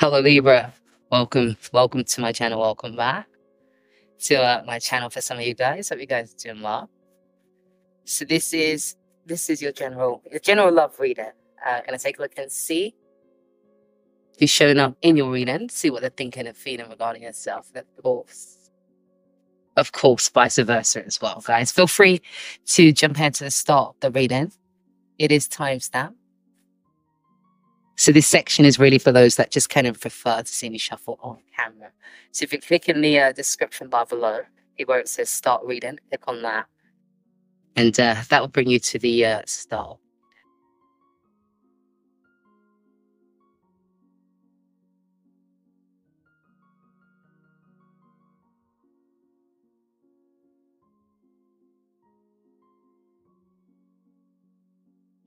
Hello Libra, welcome, welcome to my channel. Welcome back to uh, my channel for some of you guys. Hope you guys are doing well. So this is this is your general your general love reader. Uh, gonna take a look and see who's showing up in your reading. See what they're thinking and feeling regarding yourself. Of course, of course, vice versa as well, guys. Feel free to jump ahead to the start of the reading. It is timestamp. So this section is really for those that just kind of prefer to see me shuffle on camera. So if you click in the uh, description bar below, where it says start reading, click on that. And uh, that will bring you to the uh, start.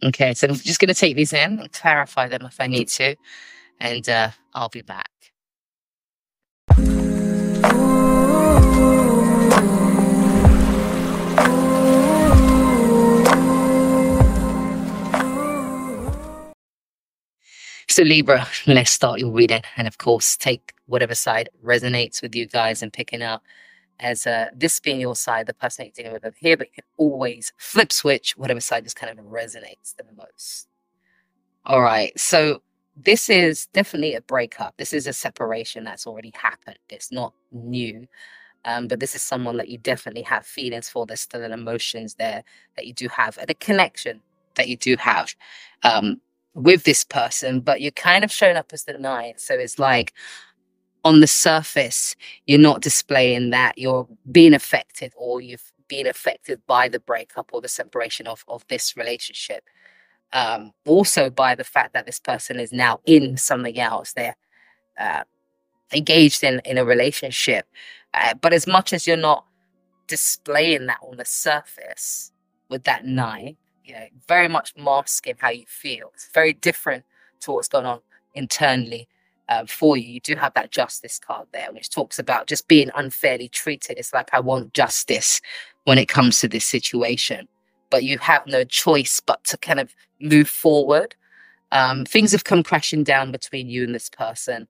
Okay, so I'm just going to take these in and clarify them if I need to, and uh, I'll be back. So, Libra, let's start your reading. And of course, take whatever side resonates with you guys and picking up as uh, this being your side, the person you're dealing with over here, but you can always flip switch whatever side just kind of resonates the most. All right. So this is definitely a breakup. This is a separation that's already happened. It's not new. Um, but this is someone that you definitely have feelings for. There's still an emotions there that you do have, and a connection that you do have um, with this person. But you're kind of showing up as the nine, so it's like, on the surface, you're not displaying that you're being affected or you've been affected by the breakup or the separation of, of this relationship. Um, also by the fact that this person is now in something else. They're uh, engaged in, in a relationship. Uh, but as much as you're not displaying that on the surface with that nine, you know, very much masking how you feel. It's very different to what's going on internally uh, for you. You do have that justice card there, which talks about just being unfairly treated. It's like, I want justice when it comes to this situation. But you have no choice but to kind of move forward. Um, things have come crashing down between you and this person.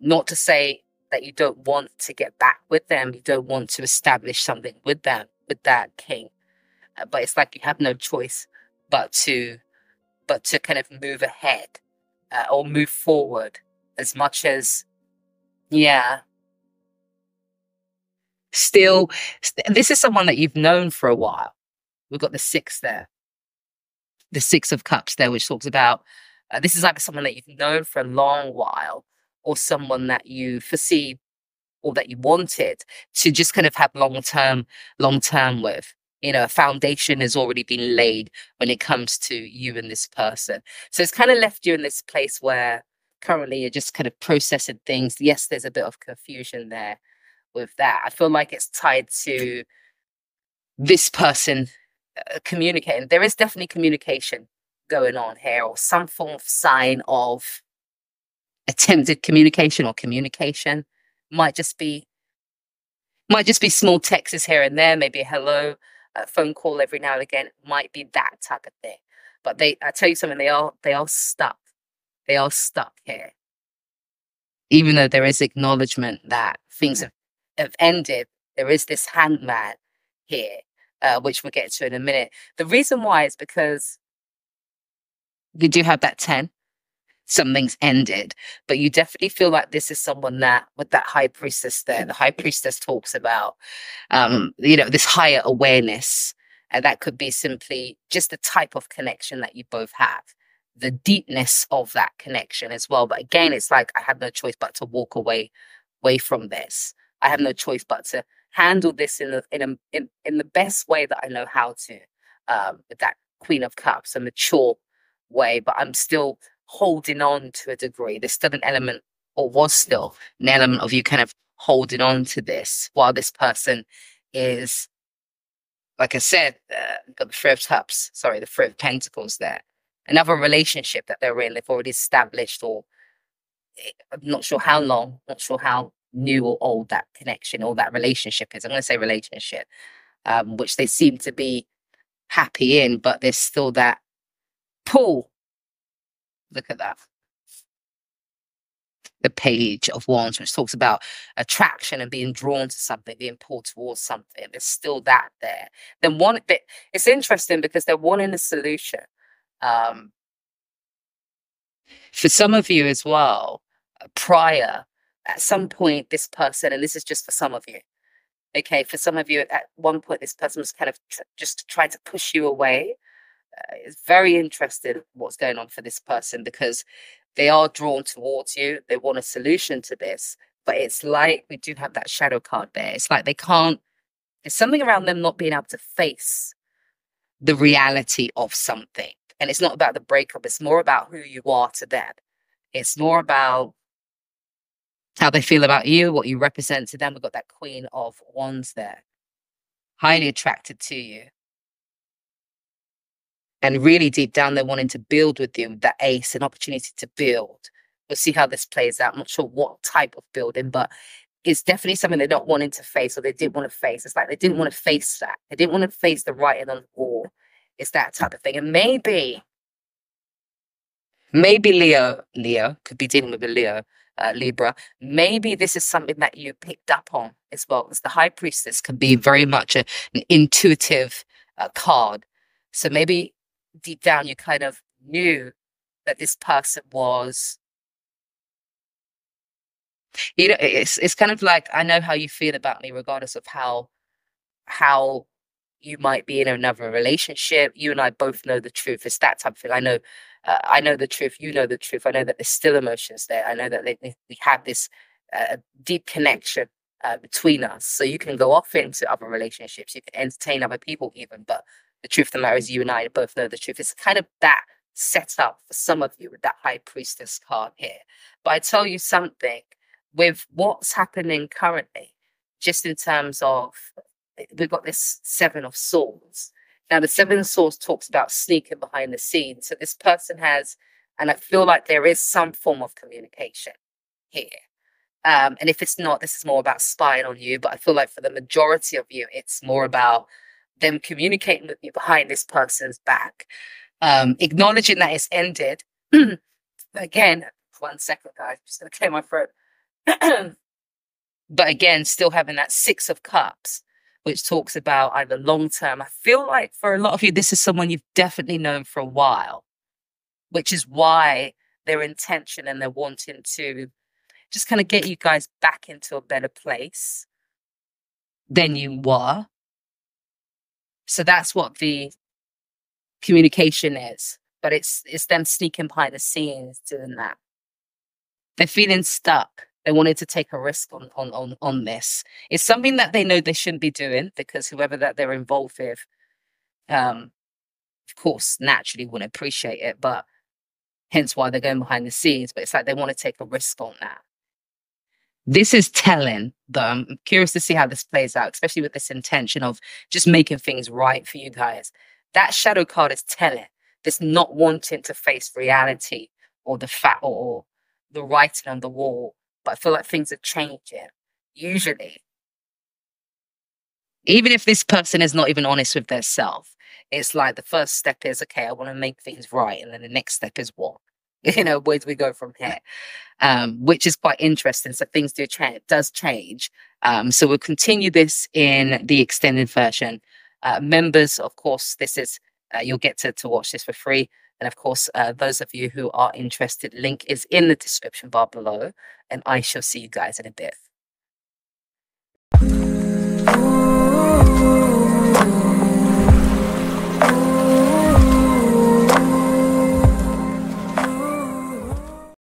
Not to say that you don't want to get back with them, you don't want to establish something with them, with that king. Uh, but it's like you have no choice but to, but to kind of move ahead uh, or move forward as much as, yeah. Still, st- this is someone that you've known for a while. We've got the six there, the six of cups there, which talks about uh, this is like someone that you've known for a long while or someone that you foresee or that you wanted to just kind of have long term, long term with. You know, a foundation has already been laid when it comes to you and this person. So it's kind of left you in this place where currently you're just kind of processing things. Yes, there's a bit of confusion there with that. I feel like it's tied to this person uh, communicating. There is definitely communication going on here, or some form of sign of attempted communication or communication. Might just be might just be small texts here and there, maybe a hello, a phone call every now and again. Might be that type of thing. But they, I tell you something, they are they are stuck they are stuck here. Even though there is acknowledgement that things have, have ended, there is this hangman here, uh, which we'll get to in a minute. The reason why is because you do have that 10 something's ended. But you definitely feel like this is someone that, with that high priestess there, the high priestess talks about, um, you know, this higher awareness. And that could be simply just the type of connection that you both have the deepness of that connection as well. But again, it's like I have no choice but to walk away away from this. I have no choice but to handle this in a, in a, in, in the best way that I know how to, um, with that Queen of Cups, a mature way. But I'm still holding on to a degree. There's still an element, or was still an element of you kind of holding on to this while this person is, like I said, uh, got the Three of Cups, sorry, the Three of Pentacles there another relationship that they're in, they've already established, or eh, I'm not sure how long, not sure how new or old that connection or that relationship is. I'm going to say relationship, um, which they seem to be happy in, but there's still that pull. Look at that. the page of wands, which talks about attraction and being drawn to something, being pulled towards something. There's still that there. Then one, it's interesting because they're wanting a solution. Um, for some of you as well, uh, prior, at some point, this person, and this is just for some of you, okay, for some of you, at one point, this person was kind of tr- just trying to push you away. Uh, it's very interesting what's going on for this person because they are drawn towards you. They want a solution to this, but it's like we do have that shadow card there. It's like they can't, there's something around them not being able to face the reality of something. And it's not about the breakup, it's more about who you are to them. It's more about how they feel about you, what you represent to them. We've got that Queen of Wands there, highly attracted to you. And really deep down, they're wanting to build with you, that ace, an opportunity to build. We'll see how this plays out. I'm not sure what type of building, but it's definitely something they're not wanting to face or they didn't want to face. It's like they didn't want to face that. They didn't want to face the writing on the wall. It's that type of thing. And maybe, maybe Leo, Leo could be dealing with a Leo, uh, Libra. Maybe this is something that you picked up on as well. Because the High Priestess can be very much a, an intuitive uh, card. So maybe deep down you kind of knew that this person was you know it's it's kind of like i know how you feel about me regardless of how how you might be in another relationship. You and I both know the truth. It's that type of thing. I know, uh, I know the truth. You know the truth. I know that there's still emotions there. I know that they, they, we have this uh, deep connection uh, between us. So you can go off into other relationships. You can entertain other people even. But the truth of the matter is, you and I both know the truth. It's kind of that set up for some of you with that high priestess card here. But I tell you something with what's happening currently, just in terms of we've got this seven of swords. Now, the seven of swords talks about sneaking behind the scenes. So this person has, and I feel like there is some form of communication here. Um, and if it's not, this is more about spying on you. But I feel like for the majority of you, it's more about them communicating with you behind this person's back, um, acknowledging that it's ended. again, one second, guys, I'm just gonna clear my throat. but again, still having that six of cups which talks about either long term. I feel like for a lot of you, this is someone you've definitely known for a while, which is why their intention and they're wanting to just kind of get you guys back into a better place than you were. So that's what the communication is. But it's it's them sneaking behind the scenes doing that. They're feeling stuck they wanted to take a risk on on on on this. It's something that they know they shouldn't be doing because whoever that they're involved with, um, of course, naturally wouldn't appreciate it, but hence why they're going behind the scenes. But it's like they want to take a risk on that. This is telling them. I'm curious to see how this plays out, especially with this intention of just making things right for you guys. That shadow card is telling this not wanting to face reality or the fact or the writing on the wall but I feel like things are changing. Usually, even if this person is not even honest with their self, it's like the first step is okay, I want to make things right, and then the next step is what? You know where do we go from here? Um, which is quite interesting so things do change does change. Um, so we'll continue this in the extended version. Uh, members of course this is uh, you'll get to, to watch this for free and of course, uh, those of you who are interested, link is in the description bar below. And I shall see you guys in a bit.